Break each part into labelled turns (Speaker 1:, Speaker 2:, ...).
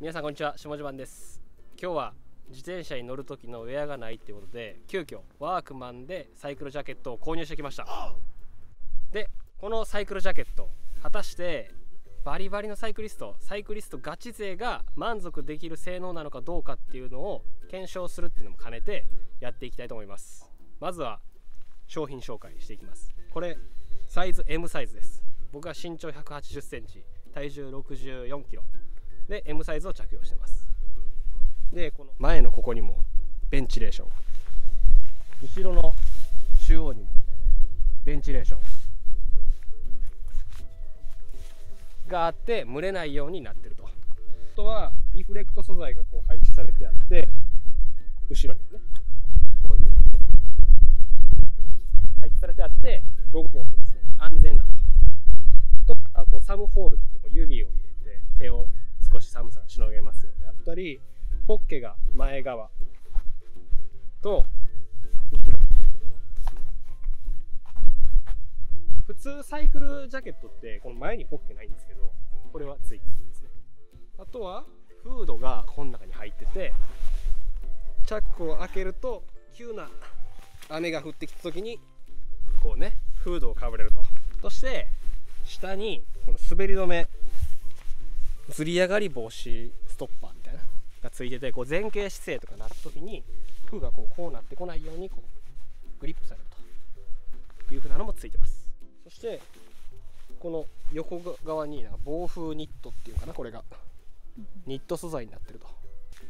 Speaker 1: 皆さんこんにちは下地版です。今日は自転車に乗る時のウェアがないってことで急遽ワークマンでサイクルジャケットを購入してきました。でこのサイクルジャケット果たしてバリバリのサイクリストサイクリストガチ勢が満足できる性能なのかどうかっていうのを検証するっていうのも兼ねてやっていきたいと思います。まずは商品紹介していきます。これサイズ M サイズです。僕は身長1 8 0センチ体重6 4キロ。で M サイズを着用してます。でこの前のここにもベンチレーション。後ろの中央にもベンチレーション。があって蒸れないようになってると。あとはリフレクト素材がこう配置されてあって後ろにもねこういう配置されてあってロゴもですね安全だと。とあこうサムホールりポッケが前側。と普通サイクルジャケットってこの前にポッケないんですけどこれはついてるんですね。あとはフードがこの中に入っててチャックを開けると急な雨が降ってきた時にこうねフードをかぶれると。そして下にこの滑り止めずり上がり防止ストッパーがついててこう前傾姿勢とかなった時に風がこうこうなってこないようにこうグリップされるというふうなのもついてます。そしてこの横側になんか防風ニットっていうかなこれが。ニット素材になってると、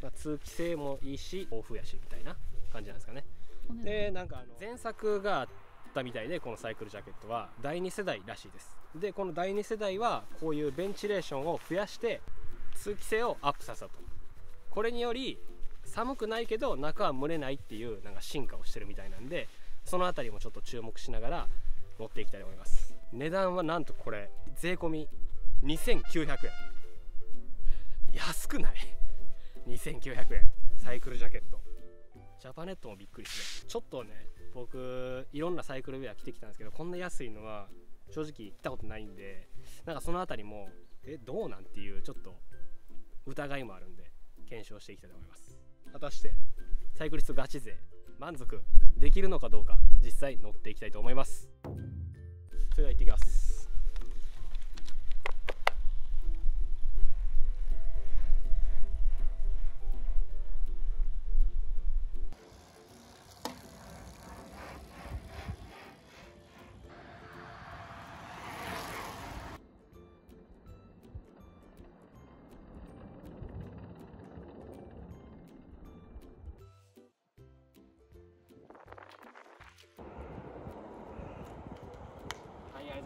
Speaker 1: まあ、通気性もいいし防風やしみたいな感じなんですかね。でなんかあの前作があったみたいでこのサイクルジャケットは第2世代らしいです。でこの第2世代はこういうベンチレーションを増やして通気性をアップさせたとこれにより寒くないけど中は蒸れないっていうなんか進化をしてるみたいなんでその辺りもちょっと注目しながら乗っていきたいと思います。値段はなんとこれ税込2900円。安くない？2900円。サイクルジャケット。ジャパネットもびっくりしてちょっとね僕いろんなサイクルウェア着てきたんですけどこんな安いのは正直行ったことないんでなんかその辺りもえどうなんっていうちょっと疑いもあるんで。検証していきたいと思います。果たしてサイクリストガチ勢満足できるのかどうか実際乗っていきたいと思います。それでは行ってきます。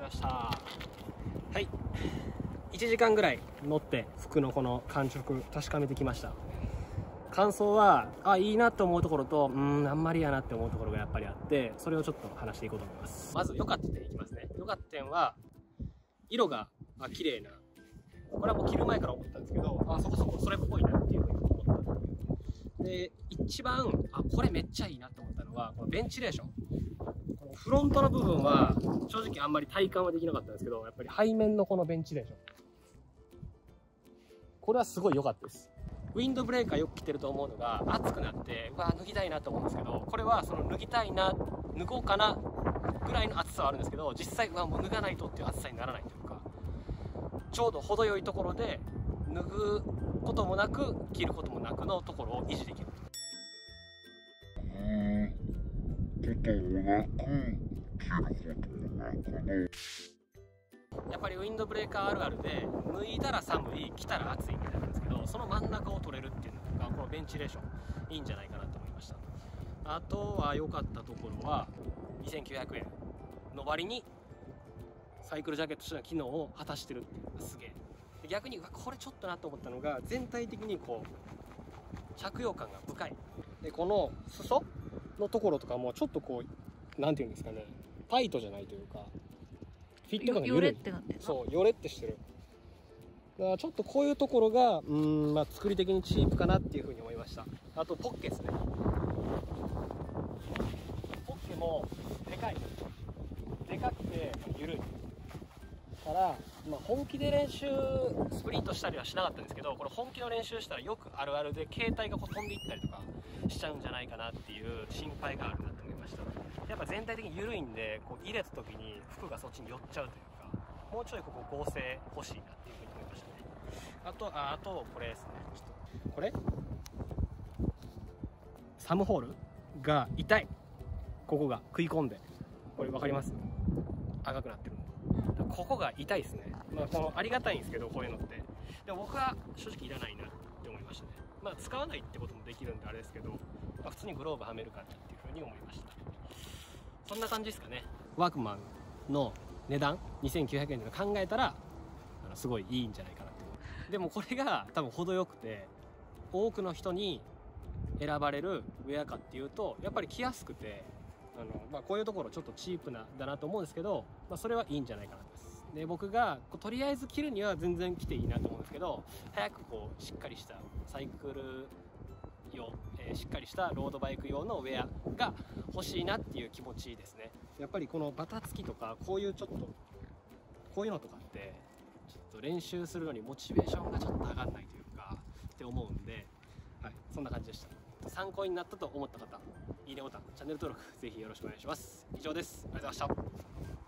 Speaker 1: ました。はい。1時間ぐらい乗って服のこの感触確かめてきました。感想は、あ、いいなと思うところと、うーん、あんまりやなって思うところがやっぱりあって、それをちょっと話していこうと思います。まず良かった点いきますね。良かった点は、色があ綺麗な。これはもう着る前から思ったんですけど、あ、そこそこそれっぽいなっていうふうに思った。で、一番、あ、これめっちゃいいなと思ったのは、このベンチレーション。フロントの部分は正直あんまり体感はできなかったんですけどやっぱり背面のこのベンチレーションこれはすごい良かったです。ウィンドブレーカーよく着てると思うのが暑くなってうわ脱ぎたいなと思うんですけどこれはその脱ぎたいな脱ごうかなぐらいの暑さはあるんですけど実際はもう脱がないとっていう暑さにならないというかちょうど程よいところで脱ぐこともなく着ることもなくのところを維持できる。
Speaker 2: こともなく、切ることもなくの。
Speaker 1: やっぱりウィンドブレーカーあるあるで脱いだら寒い着たら暑いみたいなんですけどその真ん中を取れるっていうのがこのベンチレーションいいんじゃないかなと思いました。あとは良かったところは2900円。の割にサイクルジャケットとしての機能を果たしてるっていうのがすげえ。逆にわこれちょっとなと思ったのが全体的にこう着用感が深い。でこの裾のところとかもちょっとこうなんていうんですかねタイトじゃないというかフィット感が緩い。
Speaker 3: ってなってんな
Speaker 1: そうよれってしてる。だからちょっとこういうところがうーんまあ作り的にチープかなっていうふうに思いました。あとポッケですね。ポッケもでかい。でかくて緩いから、まあ、本気で練習スプリントしたりはしなかったんですけどこれ本気の練習したらよくあるあるで携帯がこう飛んでいったりとかしちゃうんじゃないかなっていう心配があるなと思いました。やっぱ全体的に緩いんでこう入れた時に服がそっちに寄っちゃうというかもうちょいここ合成欲しいなっていうふうに思いましたね。あとああとこれですね。ちょっとこれ？サムホールが痛い。ここが食い込んで。これ分かります？赤くなってるここが痛いですね、まあ、このありがたいんですけどこういうのって。で僕は正直いらないなって思いましたね。まあ使わないってこともできるんであれですけど、まあ、普通にグローブはめるかなっていうふうに思いました。そんな感じですかね。ワークマンの値段2900円で考えたらあのすごいいいんじゃないかなって思う。でもこれが多分程よくて多くの人に選ばれるウェアかっていうとやっぱり着やすくてあの、まあ、こういうところちょっとチープなだなと思うんですけど、まあ、それはいいんじゃないかなと思います。で僕がとりあえず着るには全然着ていいなと思うんですけど早くこうしっかりしたサイクル用、えーしっかりしたロードバイク用のウェアが欲しいなっていう気持ちですね。やっぱりこのバタつきとかこういうちょっとこういうのとかってちょっと練習するのにモチベーションがちょっと上がんないというかって思うんで、はい、そんな感じでした。参考になったと思った方いいねボタンチャンネル登録ぜひよろしくお願いします。以上です。ありがとうございました。